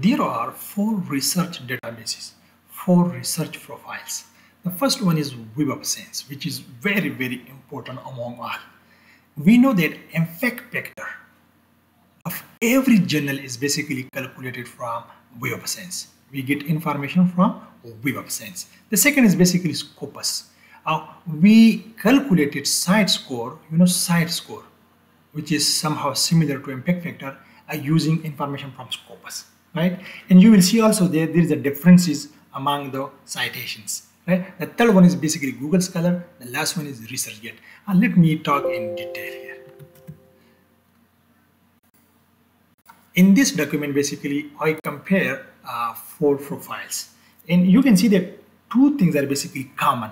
There are four research databases, four research profiles. The first one is Web of Science, which is very, very important among all. We know that impact factor of every journal is basically calculated from Web of Science. We get information from Web of Science. The second is basically Scopus. Uh, we calculated CiteScore, you know, CiteScore, which is somehow similar to impact factor uh, using information from Scopus right? And you will see also there, there is a differences among the citations, right? The third one is basically Google Scholar. The last one is ResearchGate. And let me talk in detail here. In this document, basically, I compare uh, four profiles. And you can see that two things are basically common,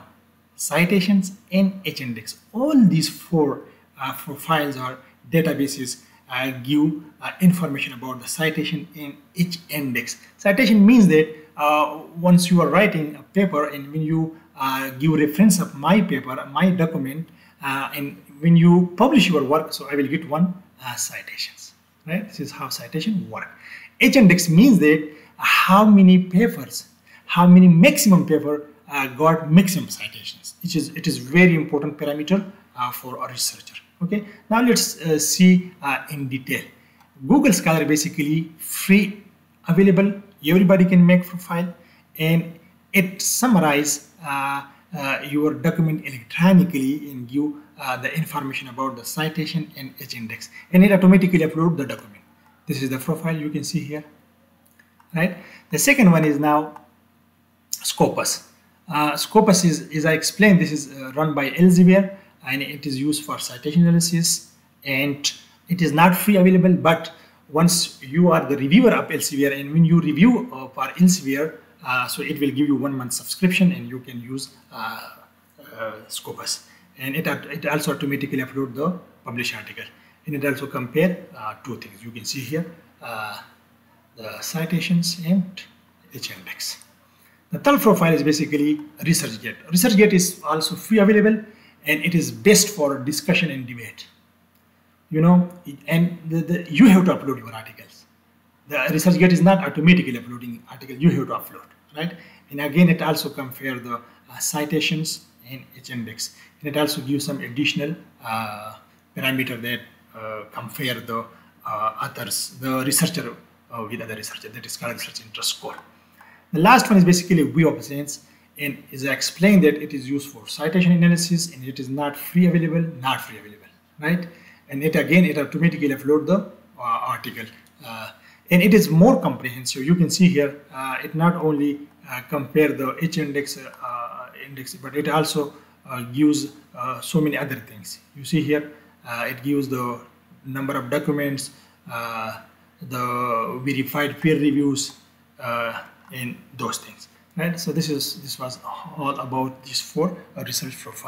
citations and H-index. All these four uh, profiles are databases uh, give uh, information about the citation in each index. Citation means that uh, once you are writing a paper and when you uh, give reference of my paper, my document, uh, and when you publish your work, so I will get one uh, citations, right? This is how citation work. H index means that how many papers, how many maximum paper got maximum citations. It is, it is very important parameter for a researcher okay now let's uh, see uh, in detail. Google scholar basically free available everybody can make profile and it summarize uh, uh your document electronically and give uh, the information about the citation and h index. And it automatically upload the document. This is the profile you can see here right? The second one is now scopus. Uh, scopus is as i explained this is run by elsevier and it is used for citation analysis and it is not free available but once you are the reviewer of Elsevier and when you review uh, for Elsevier uh, so it will give you one month subscription and you can use uh, uh, Scopus and it, it also automatically upload the published article and it also compare uh, two things you can see here uh, the citations and H-index. The third profile is basically ResearchGate. ResearchGate is also free available and it is best for discussion and debate. You know and the, the, you have to upload your articles. The researchgate is not automatically uploading article you have to upload right? And again it also compare the uh, citations and h-index and it also gives some additional uh, parameter that uh, compare the uh, others the researcher uh, with other researcher that is called research interest score. The last one is basically Web of Science and is explained that it is used for citation analysis and it is not free available, not free available, right? And it again, it automatically upload the uh, article. Uh, and it is more comprehensive. You can see here, uh, it not only uh, compare the H index, uh, index, but it also uh, gives so many other things. You see here, it gives the number of documents, the verified peer reviews, and those things right so this is this was all about these four uh, research profiles